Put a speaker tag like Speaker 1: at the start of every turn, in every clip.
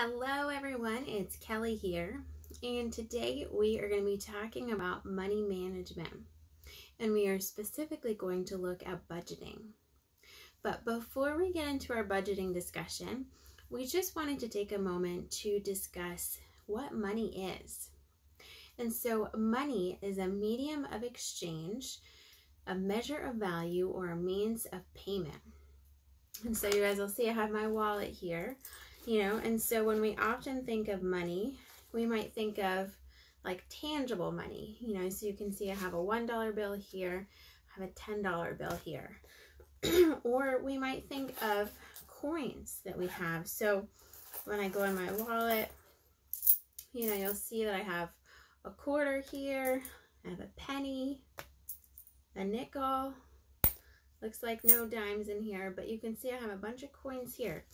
Speaker 1: Hello, everyone. It's Kelly here, and today we are going to be talking about money management, and we are specifically going to look at budgeting. But before we get into our budgeting discussion, we just wanted to take a moment to discuss what money is. And so, money is a medium of exchange, a measure of value, or a means of payment. And so, you guys will see I have my wallet here you know and so when we often think of money we might think of like tangible money you know so you can see i have a one dollar bill here i have a ten dollar bill here. Or we might think of coins that we have. So when i go in my wallet you know you'll see that i have a quarter here i have a penny a nickel looks like no dimes in here but you can see i have a bunch of coins here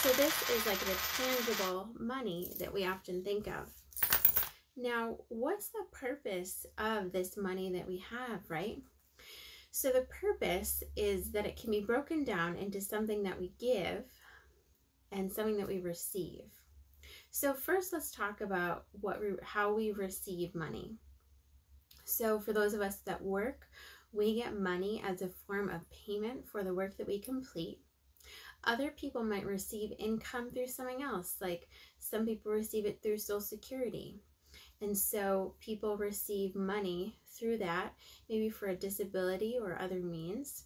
Speaker 1: so this is like the tangible money that we often think of. Now, what's the purpose of this money that we have, right? So the purpose is that it can be broken down into something that we give and something that we receive. So first let's talk about what we, how we receive money. So for those of us that work, we get money as a form of payment for the work that we complete. Other people might receive income through something else, like some people receive it through Social Security. And so people receive money through that, maybe for a disability or other means.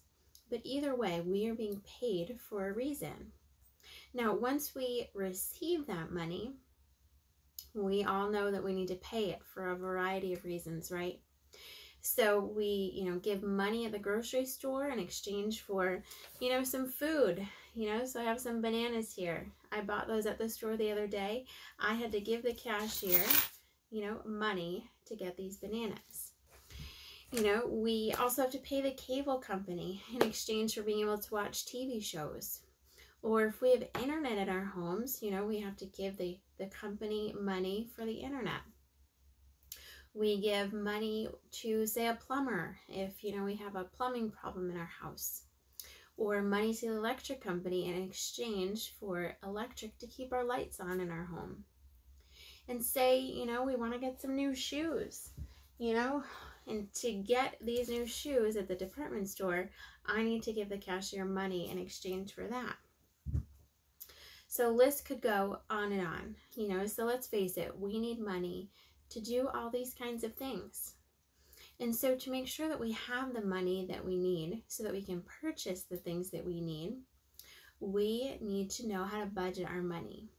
Speaker 1: But either way, we are being paid for a reason. Now, once we receive that money, we all know that we need to pay it for a variety of reasons, right? So we, you know, give money at the grocery store in exchange for, you know, some food. You know, so I have some bananas here. I bought those at the store the other day. I had to give the cashier, you know, money to get these bananas. You know, we also have to pay the cable company in exchange for being able to watch TV shows. Or if we have internet in our homes, you know, we have to give the, the company money for the internet. We give money to, say, a plumber if, you know, we have a plumbing problem in our house. Or money to the electric company in exchange for electric to keep our lights on in our home. And say, you know, we want to get some new shoes, you know, and to get these new shoes at the department store, I need to give the cashier money in exchange for that. So list could go on and on, you know, so let's face it, we need money to do all these kinds of things. And so, to make sure that we have the money that we need so that we can purchase the things that we need, we need to know how to budget our money.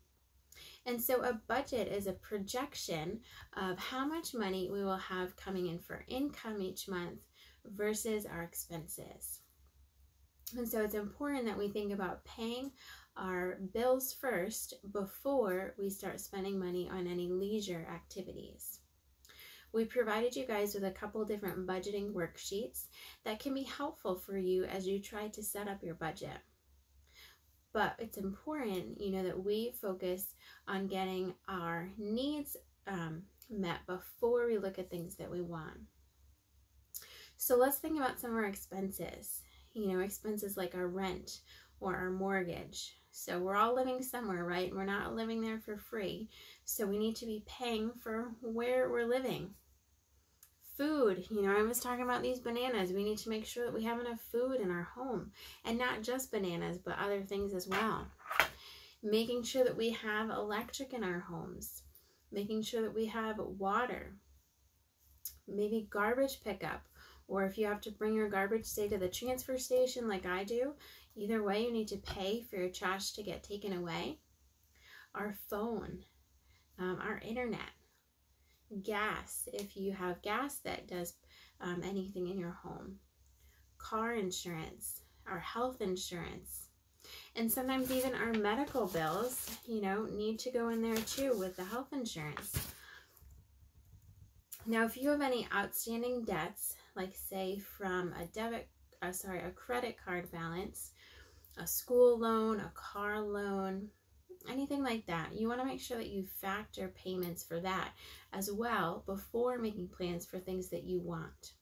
Speaker 1: And so, a budget is a projection of how much money we will have coming in for income each month versus our expenses. And so, it's important that we think about paying our bills first before we start spending money on any leisure activities. We provided you guys with a couple different budgeting worksheets that can be helpful for you as you try to set up your budget. But it's important, you know, that we focus on getting our needs um, met before we look at things that we want. So let's think about some of our expenses. You know, expenses like our rent or our mortgage, so we're all living somewhere, right? We're not living there for free. So we need to be paying for where we're living. Food, you know, I was talking about these bananas. We need to make sure that we have enough food in our home and not just bananas, but other things as well. Making sure that we have electric in our homes, making sure that we have water, maybe garbage pickup, or if you have to bring your garbage, say, to the transfer station like I do, Either way, you need to pay for your trash to get taken away. Our phone, um, our internet, gas, if you have gas that does um, anything in your home, car insurance, our health insurance, and sometimes even our medical bills, you know, need to go in there too with the health insurance. Now, if you have any outstanding debts, like say from a debit, uh, sorry, a credit card balance, a school loan, a car loan, anything like that. You want to make sure that you factor payments for that as well before making plans for things that you want.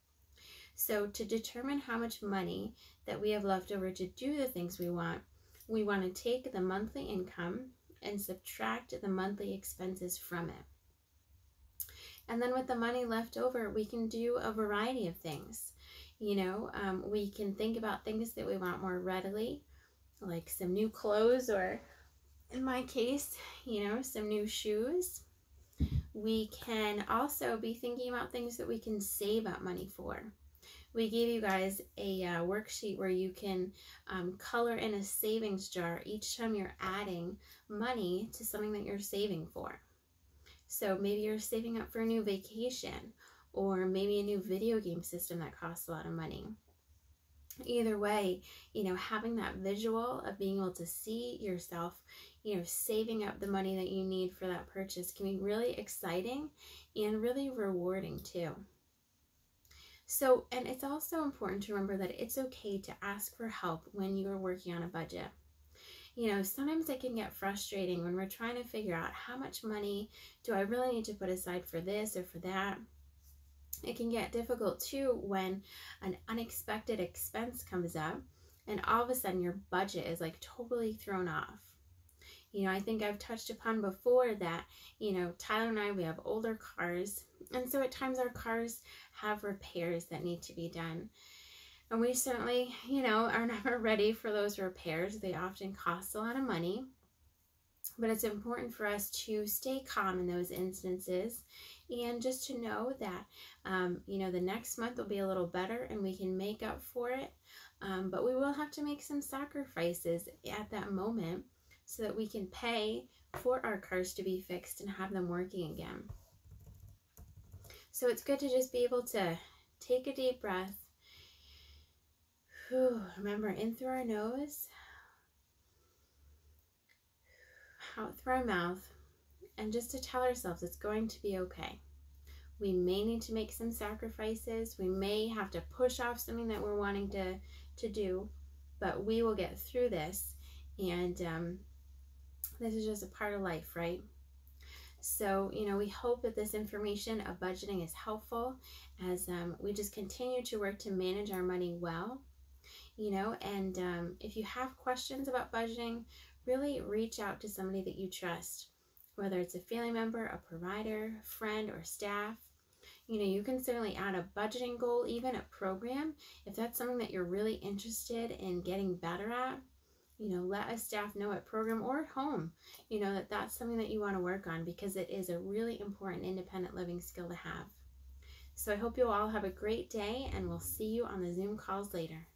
Speaker 1: So, to determine how much money that we have left over to do the things we want, we want to take the monthly income and subtract the monthly expenses from it. And then with the money left over, we can do a variety of things. You know, um, we can think about things that we want more readily, like some new clothes, or in my case, you know, some new shoes. We can also be thinking about things that we can save up money for. We gave you guys a uh, worksheet where you can um, color in a savings jar each time you're adding money to something that you're saving for. So maybe you're saving up for a new vacation or maybe a new video game system that costs a lot of money. Either way, you know, having that visual of being able to see yourself, you know, saving up the money that you need for that purchase can be really exciting and really rewarding too. So, and it's also important to remember that it's okay to ask for help when you are working on a budget you know, sometimes it can get frustrating when we're trying to figure out how much money do I really need to put aside for this or for that. It can get difficult too when an unexpected expense comes up and all of a sudden your budget is like totally thrown off. You know, I think I've touched upon before that, you know, Tyler and I, we have older cars. And so at times our cars have repairs that need to be done. And we certainly, you know, are never ready for those repairs. They often cost a lot of money. But it's important for us to stay calm in those instances and just to know that, um, you know, the next month will be a little better and we can make up for it. Um, but we will have to make some sacrifices at that moment so that we can pay for our cars to be fixed and have them working again. So it's good to just be able to take a deep breath Whew, remember, in through our nose, out through our mouth, and just to tell ourselves it's going to be okay. We may need to make some sacrifices. We may have to push off something that we're wanting to, to do, but we will get through this. And um, this is just a part of life, right? So, you know, we hope that this information of budgeting is helpful as um, we just continue to work to manage our money well you know, and um, if you have questions about budgeting, really reach out to somebody that you trust, whether it's a family member, a provider, friend, or staff. You know, you can certainly add a budgeting goal, even a program, if that's something that you're really interested in getting better at. You know, let a staff know at program or at home, you know, that that's something that you want to work on because it is a really important independent living skill to have. So I hope you all have a great day and we'll see you on the Zoom calls later.